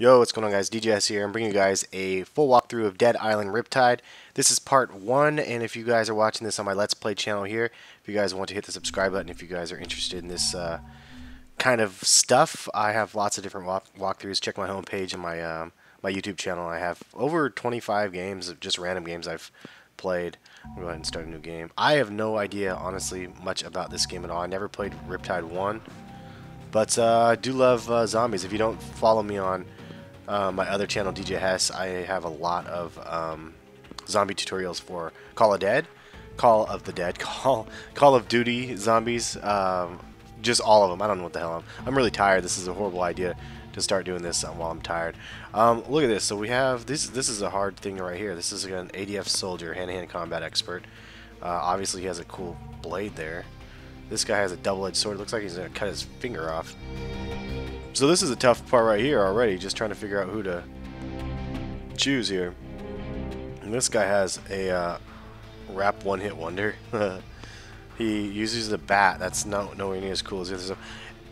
Yo, what's going on guys? DJS here. I'm bringing you guys a full walkthrough of Dead Island Riptide. This is part one, and if you guys are watching this on my Let's Play channel here, if you guys want to hit the subscribe button, if you guys are interested in this uh, kind of stuff, I have lots of different walk walkthroughs. Check my homepage and my um, my YouTube channel. I have over 25 games of just random games I've played. I'm go ahead and start a new game. I have no idea, honestly, much about this game at all. I never played Riptide 1, but uh, I do love uh, zombies. If you don't follow me on uh, my other channel, DJ Hes, I have a lot of um, zombie tutorials for Call of Dead, Call of the Dead, Call Call of Duty zombies, um, just all of them. I don't know what the hell I'm. I'm really tired. This is a horrible idea to start doing this while I'm tired. Um, look at this. So we have this. This is a hard thing right here. This is an ADF soldier, hand-to-hand -hand combat expert. Uh, obviously, he has a cool blade there. This guy has a double-edged sword. Looks like he's gonna cut his finger off. So this is a tough part right here already, just trying to figure out who to choose here. And this guy has a uh, rap one-hit wonder. he uses the bat. That's not nowhere near as cool as this.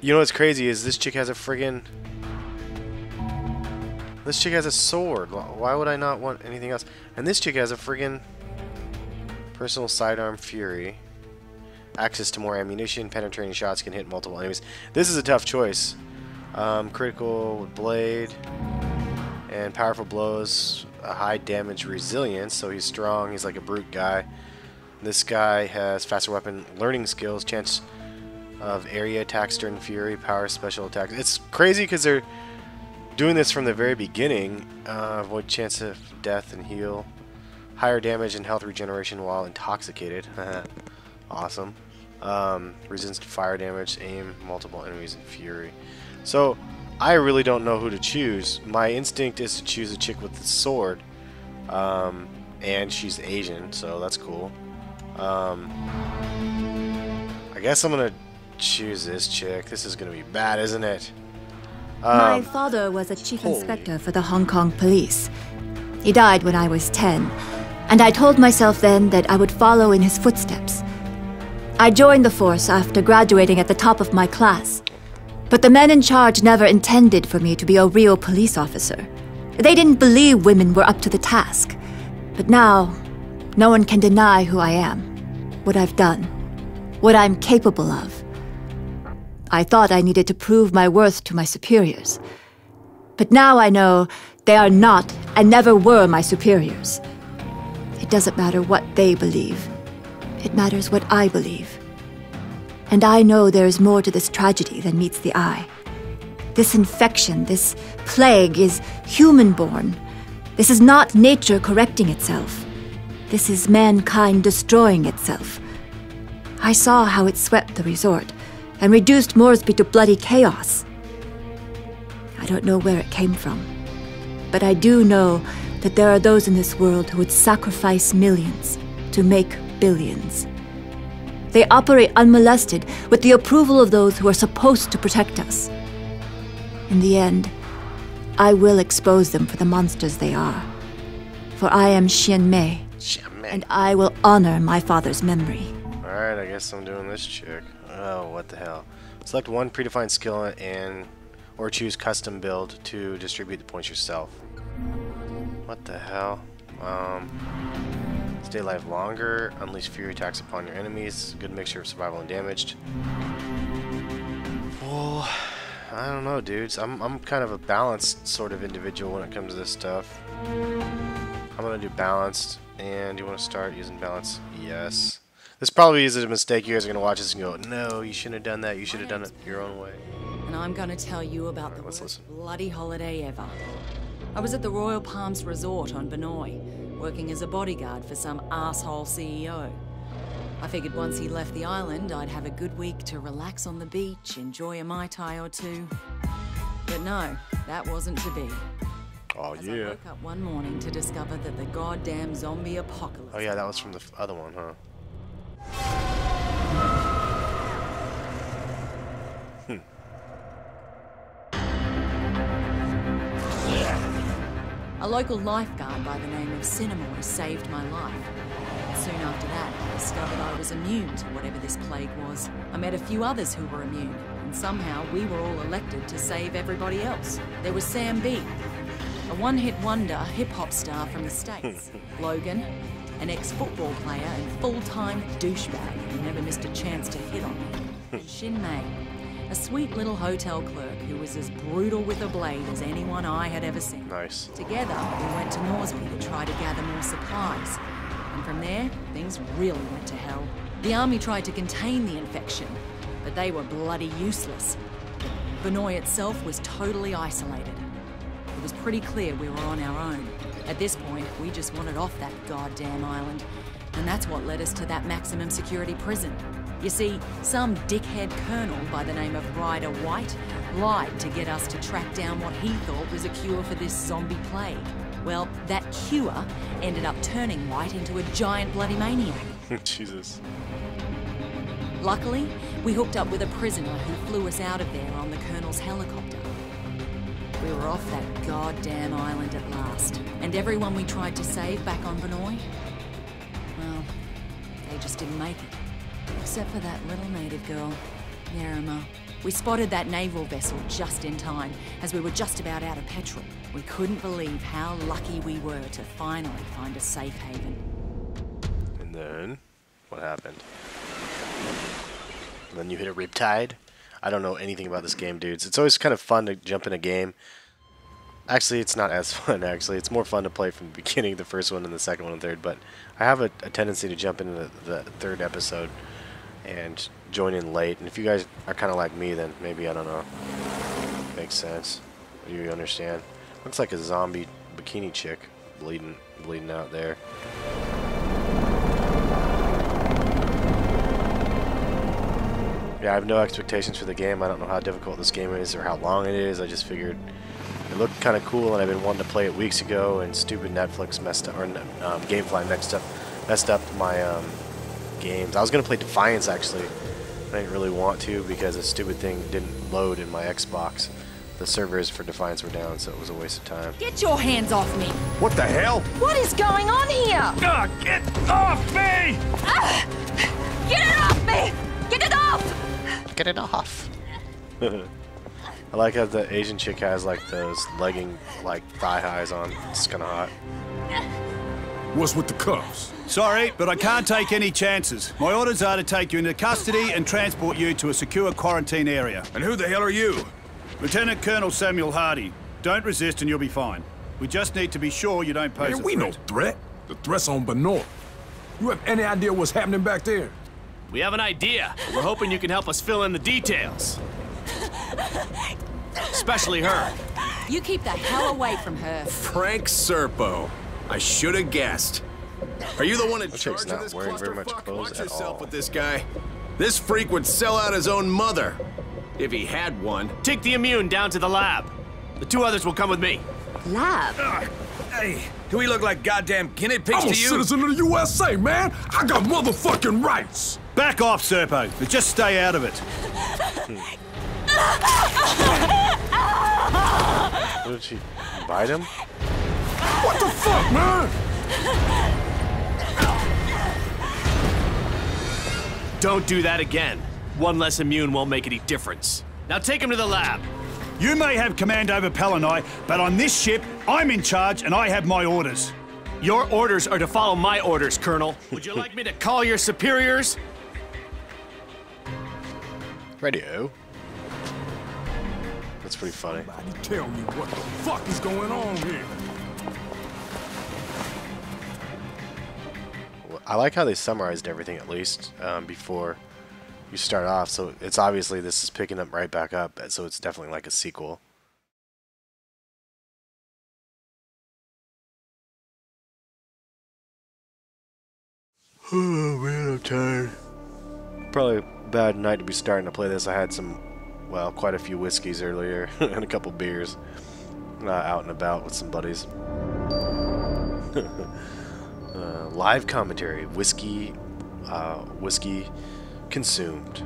You know what's crazy is this chick has a friggin' This chick has a sword. Why would I not want anything else? And this chick has a friggin' personal sidearm fury. Access to more ammunition. Penetrating shots can hit multiple enemies. This is a tough choice. Um, critical with blade and powerful blows, a high damage resilience, so he's strong, he's like a brute guy. This guy has faster weapon learning skills, chance of area attacks during fury, power special attacks. It's crazy because they're doing this from the very beginning. Uh, avoid chance of death and heal. Higher damage and health regeneration while intoxicated. awesome. Um, resistance to fire damage, aim multiple enemies in fury. So, I really don't know who to choose. My instinct is to choose a chick with the sword. Um, and she's Asian, so that's cool. Um, I guess I'm gonna choose this chick. This is gonna be bad, isn't it? Um, My father was a chief holy. inspector for the Hong Kong police. He died when I was 10, and I told myself then that I would follow in his footsteps. I joined the force after graduating at the top of my class. But the men in charge never intended for me to be a real police officer. They didn't believe women were up to the task. But now, no one can deny who I am, what I've done, what I'm capable of. I thought I needed to prove my worth to my superiors. But now I know they are not and never were my superiors. It doesn't matter what they believe. It matters what I believe. And I know there is more to this tragedy than meets the eye. This infection, this plague, is human born. This is not nature correcting itself. This is mankind destroying itself. I saw how it swept the resort and reduced Moresby to bloody chaos. I don't know where it came from, but I do know that there are those in this world who would sacrifice millions to make billions. They operate unmolested with the approval of those who are supposed to protect us. In the end, I will expose them for the monsters they are. For I am Xian Mei, and I will honor my father's memory. Alright, I guess I'm doing this chick. Oh, what the hell. Select one predefined skill and or choose custom build to distribute the points yourself. What the hell? Um, Stay alive longer. Unleash fury attacks upon your enemies. Good mixture of survival and damaged. Well, I don't know, dudes. I'm, I'm kind of a balanced sort of individual when it comes to this stuff. I'm going to do balanced. And you want to start using balance? Yes. This probably is a mistake. You guys are going to watch this and go, no, you shouldn't have done that. You should have done it your own way. And I'm going to tell you about right, the worst listen. bloody holiday ever. I was at the Royal Palms Resort on Banoi working as a bodyguard for some asshole CEO. I figured once he left the island, I'd have a good week to relax on the beach, enjoy a Mai Tai or two. But no, that wasn't to be. Oh, As yeah. I woke up one morning to discover that the goddamn zombie apocalypse. Oh, yeah, that was from the other one, huh? A local lifeguard by the name of Sinamoi saved my life. soon after that, I discovered I was immune to whatever this plague was. I met a few others who were immune, and somehow we were all elected to save everybody else. There was Sam B, a one-hit wonder hip-hop star from the States. Logan, an ex-football player and full-time douchebag who never missed a chance to hit on me. Xian Mei, a sweet little hotel clerk who was as brutal with a blade as anyone I had ever seen. Nice. Together, we went to Moresby to try to gather more supplies. And from there, things really went to hell. The army tried to contain the infection, but they were bloody useless. Banoi itself was totally isolated. It was pretty clear we were on our own. At this point, we just wanted off that goddamn island. And that's what led us to that maximum security prison. You see, some dickhead colonel by the name of Ryder White lied to get us to track down what he thought was a cure for this zombie plague. Well, that cure ended up turning White into a giant bloody maniac. Jesus. Luckily, we hooked up with a prisoner who flew us out of there on the Colonel's helicopter. We were off that goddamn island at last. And everyone we tried to save back on Banoi, well, they just didn't make it. Except for that little native girl, Yerema. We spotted that naval vessel just in time, as we were just about out of petrol. We couldn't believe how lucky we were to finally find a safe haven. And then, what happened? And then you hit a riptide. I don't know anything about this game, dudes. It's always kind of fun to jump in a game. Actually, it's not as fun, actually. It's more fun to play from the beginning, the first one, and the second one and third. But I have a, a tendency to jump into the, the third episode and join in late. And if you guys are kind of like me, then maybe, I don't know, makes sense. Do You understand? Looks like a zombie bikini chick bleeding, bleeding out there. Yeah, I have no expectations for the game. I don't know how difficult this game is or how long it is. I just figured it looked kind of cool, and I've been wanting to play it weeks ago. And stupid Netflix messed up, or um, GameFly messed up, messed up my um, games. I was gonna play Defiance actually. I didn't really want to because a stupid thing didn't load in my Xbox. The servers for Defiance were down, so it was a waste of time. Get your hands off me! What the hell? What is going on here? Ah, get off me! Ah, get it off me! Get it off! Get it off. I like how the Asian chick has like those legging like thigh highs on. It's kind of hot. What's with the cuffs? Sorry, but I can't take any chances. My orders are to take you into custody and transport you to a secure quarantine area. And who the hell are you? Lieutenant Colonel Samuel Hardy. Don't resist and you'll be fine. We just need to be sure you don't pose Man, a we threat. no threat. The threat's on Banoi. You have any idea what's happening back there? We have an idea. We're hoping you can help us fill in the details. Especially her. You keep the hell away from her. Frank Serpo. I should have guessed. Are you the one in That charge chick's of not this wearing very much clusterfuck? clothes Watch at yourself all. with this guy. This freak would sell out his own mother. If he had one. Take the immune down to the lab. The two others will come with me. Lab? Ah, hey, do we look like goddamn guinea pigs I'm a to you? citizen of the USA, man. I got motherfucking rights. Back off, Serpo, but just stay out of it. What did she bite him? What the fuck, man? Don't do that again. One less immune won't make any difference. Now take him to the lab. You may have command over Palanai, but on this ship, I'm in charge and I have my orders. Your orders are to follow my orders, Colonel. Would you like me to call your superiors? Radio. That's pretty funny. Somebody tell me what the fuck is going on here. I like how they summarized everything at least um, before you start off. So it's obviously this is picking up right back up. So it's definitely like a sequel. Oh man, I'm tired. Probably a bad night to be starting to play this. I had some, well, quite a few whiskeys earlier and a couple beers uh, out and about with some buddies. Live commentary, whiskey, uh, whiskey consumed.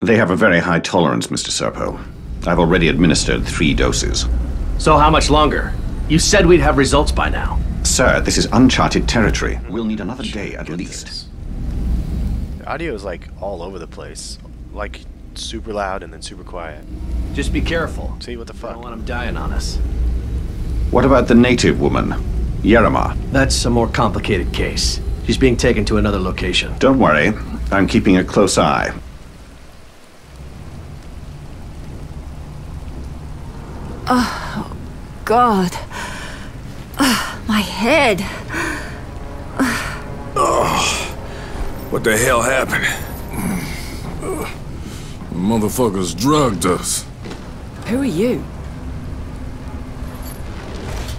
They have a very high tolerance, Mr. Serpo. I've already administered three doses. So how much longer? You said we'd have results by now. Sir, this is uncharted territory. We'll need another day at least. This. The audio is like all over the place. Like super loud and then super quiet. Just be careful. See what the fuck? I don't want him dying on us. What about the native woman, Yerema? That's a more complicated case. She's being taken to another location. Don't worry. I'm keeping a close eye. Oh, God. Oh, my head. Oh, what the hell happened? Uh, motherfuckers drugged us. Who are you?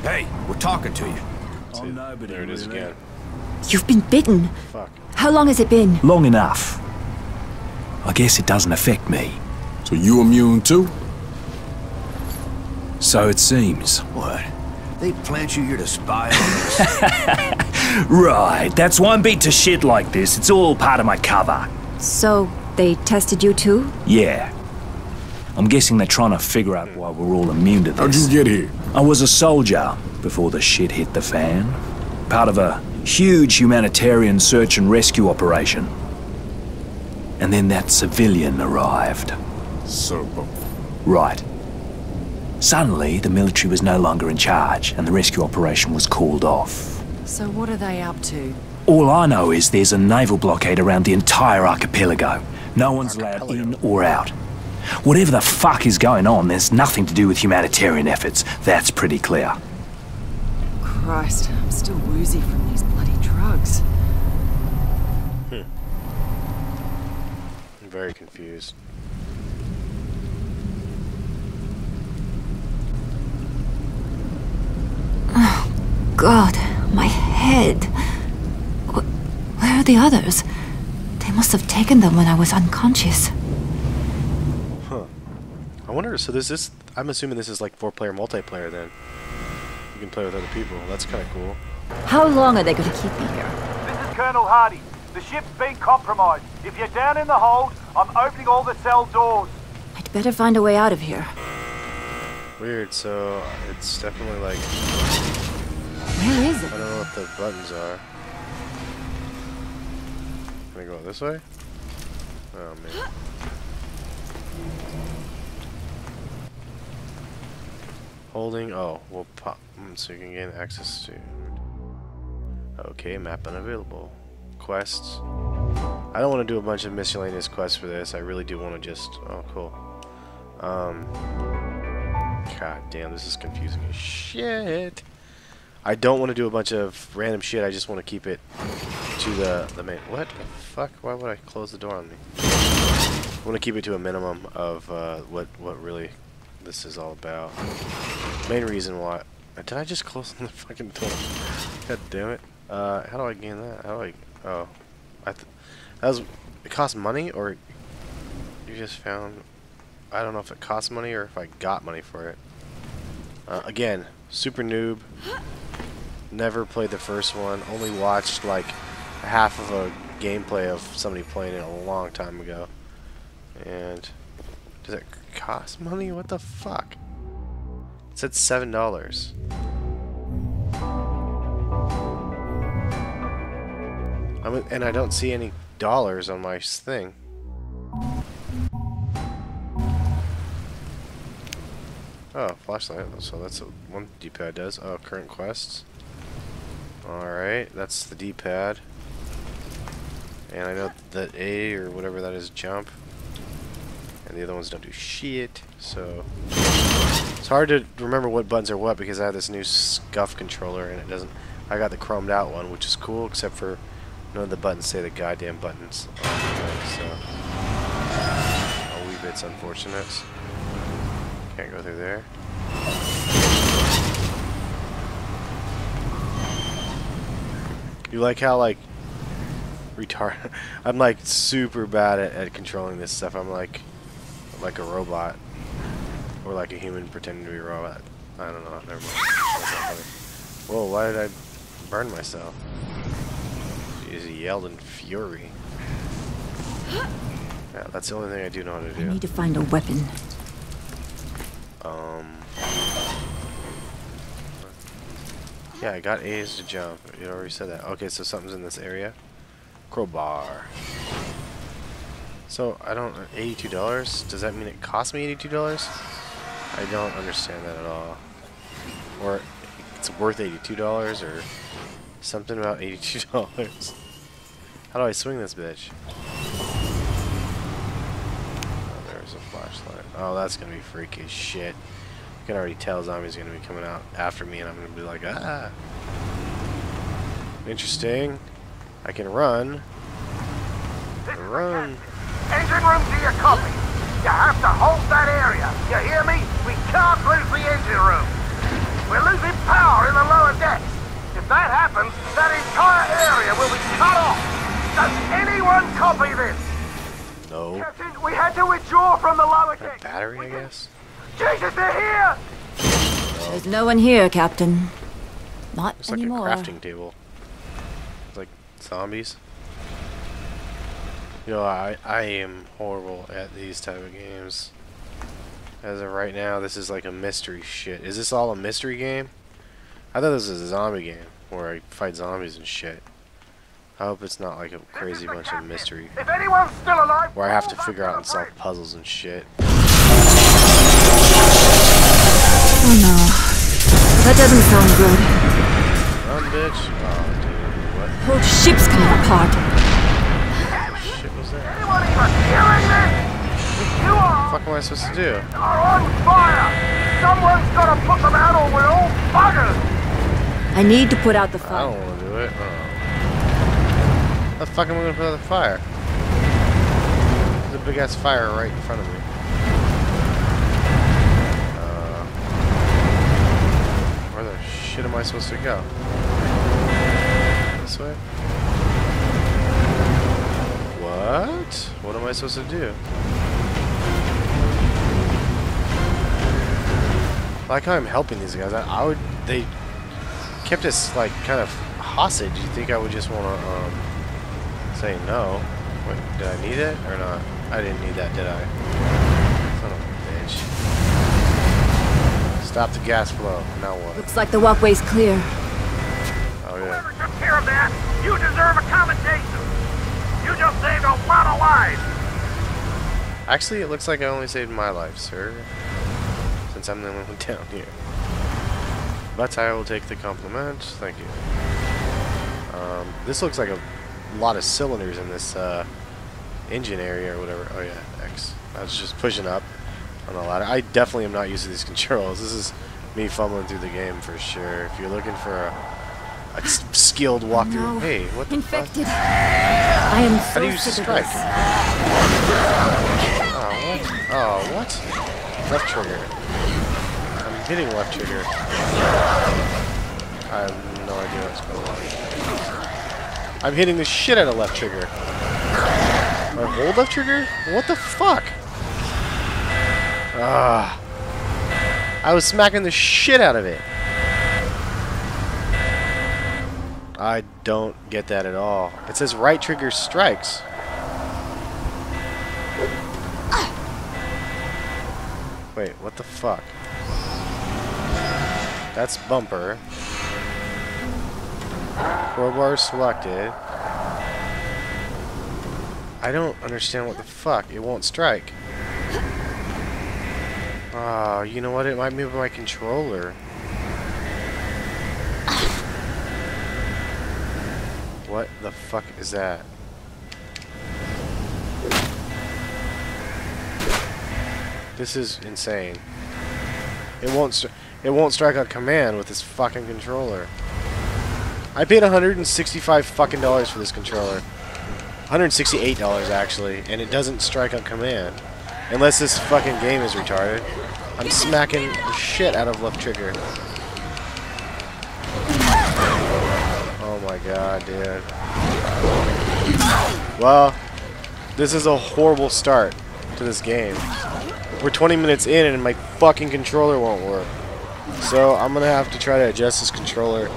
Hey, we're talking to you. Oh, nobody. There it is again. You've been bitten. Fuck. How long has it been? Long enough. I guess it doesn't affect me. So you immune too? So it seems. What? They plant you here to spy on us? right, that's why I'm beat to shit like this. It's all part of my cover. So, they tested you too? Yeah. I'm guessing they're trying to figure out why we're all immune to this. How'd you get here? I was a soldier before the shit hit the fan. Part of a huge humanitarian search and rescue operation. And then that civilian arrived. Serpo. Right. Suddenly, the military was no longer in charge, and the rescue operation was called off. So what are they up to? All I know is there's a naval blockade around the entire archipelago. No one's allowed in or out. Whatever the fuck is going on, there's nothing to do with humanitarian efforts. That's pretty clear. Christ, I'm still woozy from these bloody drugs. Hmm. I'm very confused. Oh, God, my head. Where are the others? They must have taken them when I was unconscious. Huh. I wonder, so this is, I'm assuming this is like four-player multiplayer then. You can play with other people. That's kind of cool. How long are they going to keep me here? This is Colonel Hardy. The ship's been compromised. If you're down in the hold, I'm opening all the cell doors. I'd better find a way out of here. Weird, so it's definitely like... Where is it? I don't know what the buttons are. Can I go this way? Oh, man. Holding, oh, we'll pop, so you can gain access to... Okay, map unavailable. Quests. I don't want to do a bunch of miscellaneous quests for this. I really do want to just... Oh, cool. Um... God damn, this is confusing as shit. I don't want to do a bunch of random shit. I just want to keep it to the the main. What the fuck? Why would I close the door on me? I want to keep it to a minimum of uh, what what really this is all about. Main reason why. Did I just close the fucking door? God damn it. Uh, how do I gain that? How do I? Oh, I. Th that was. It costs money, or you just found. I don't know if it costs money or if I got money for it. Uh, again, super noob. Never played the first one. Only watched like half of a gameplay of somebody playing it a long time ago. And does it cost money? What the fuck? It said seven dollars. I'm and I don't see any dollars on my thing. Oh, flashlight. So that's what one D-pad does. Oh, current quests. Alright, that's the D-pad. And I know that A or whatever that is jump. And the other ones don't do shit. So it's hard to remember what buttons are what because I have this new SCUF controller and it doesn't. I got the chromed out one, which is cool, except for none of the buttons say the goddamn buttons. so a wee bit's unfortunate. Can't go through there. You like how like retard? I'm like super bad at, at controlling this stuff. I'm like like a robot or like a human pretending to be a robot. I don't know. Never mind. Whoa! Why did I burn myself? He yelled in fury. Yeah, that's the only thing I do know how to do. I need to find a weapon. Um... Yeah, I got A's to jump. You already said that. Okay, so something's in this area. Crowbar. So, I don't... $82? Does that mean it cost me $82? I don't understand that at all. Or it's worth $82 or something about $82. How do I swing this bitch? Oh, there's a flashlight. Oh, that's gonna be freaky shit. I can already tell zombies are gonna be coming out after me and I'm gonna be like, ah. Interesting. I can run. Run. Engine room to your copy. You have to hold that area. You hear me? We can't lose the engine room. We're losing power in the lower decks. If that happens, that entire area will be cut off. Does anyone copy this? No. Captain, we had to withdraw from the lower deck. decks. battery, I guess? Jesus, they're here! There's no one here, Captain. Not It's like anymore. a crafting table. It's like zombies. You know, I, I am horrible at these type of games. As of right now, this is like a mystery shit. Is this all a mystery game? I thought this was a zombie game where I fight zombies and shit. I hope it's not like a crazy bunch of mystery If anyone's still alive, where I have to figure out and solve puzzles and shit. Oh no. That doesn't sound good. Run, bitch. Oh, dude. What Whole ship's coming apart. What are, the fuck am I supposed to do? are on fire! Someone's gotta put them out or we're all buggers! I need to put out the fire. I don't want to do it. Oh. How the fuck am I gonna put out the fire? There's a big ass fire right in front of me. Uh, where the shit am I supposed to go? This way? What? What am I supposed to do? Like how I'm helping these guys. I, I would. They kept us like kind of hostage. You think I would just want to um, say no? Wait, did I need it or not? I didn't need that, did I? Son of a bitch. Stop the gas flow. Now what? Looks like the walkway's clear. Oh yeah. Whoever took care of that, you deserve a commendation! Saved a lot of lives! Actually, it looks like I only saved my life, sir. Since I'm the only one down here. But I will take the compliment. Thank you. Um, this looks like a lot of cylinders in this uh, engine area or whatever. Oh yeah, X. I was just pushing up on the ladder. I definitely am not used to these controls. This is me fumbling through the game for sure. If you're looking for a, a s- skilled walkthrough, No. hey, what the fuck? Infected. I am How so do you use sick of strike? Oh, what? Oh, what? Left trigger. I'm hitting left trigger. I have no idea what's going on. I'm hitting the shit out of left trigger. My hold left trigger? What the fuck? Ah. I was smacking the shit out of it. I don't get that at all. It says right trigger strikes. Wait, what the fuck? That's bumper. Crowbar selected. I don't understand what the fuck. It won't strike. Oh, you know what? It might move my controller. What the fuck is that? This is insane. It won't. It won't strike on command with this fucking controller. I paid 165 fucking dollars for this controller. 168 dollars actually, and it doesn't strike on command. Unless this fucking game is retarded. I'm smacking the shit out of left trigger. Oh my god, dude. Well, this is a horrible start to this game. We're 20 minutes in and my fucking controller won't work. So I'm gonna have to try to adjust this controller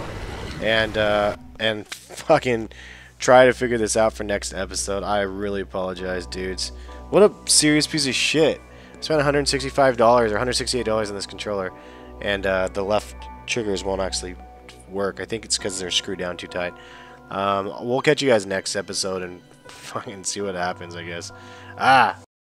and uh, and fucking try to figure this out for next episode. I really apologize, dudes. What a serious piece of shit. I spent $165 or $168 on this controller, and uh, the left triggers won't actually work. I think it's because they're screwed down too tight. Um, we'll catch you guys next episode and fucking see what happens, I guess. Ah,